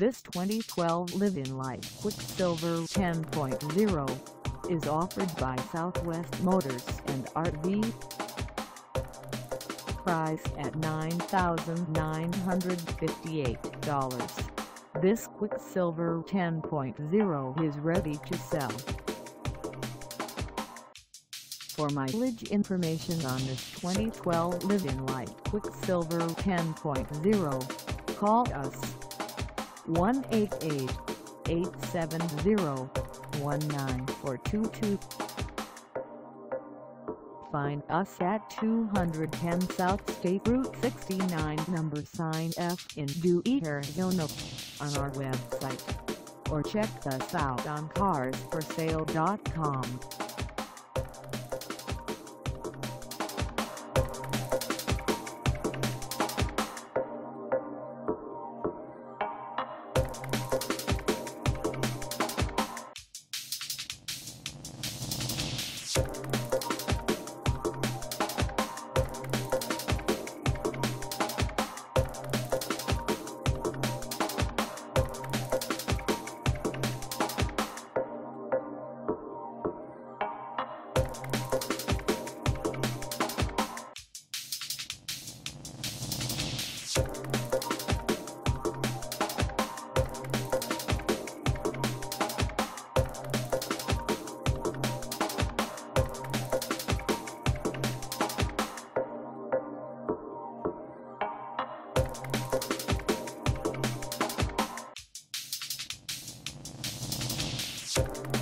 This 2012 Livin Lite Quicksilver 10.0 is offered by Southwest Motors and RV. Price at $9,958. This Quicksilver 10.0 is ready to sell. For mileage information on this 2012 Livin Lite Quicksilver 10.0, call us 1-888-870-19422. Find us at 210 South State Route 69 number sign F in Dewey, Arizona on our website or check us out on carsforsale.com. Thank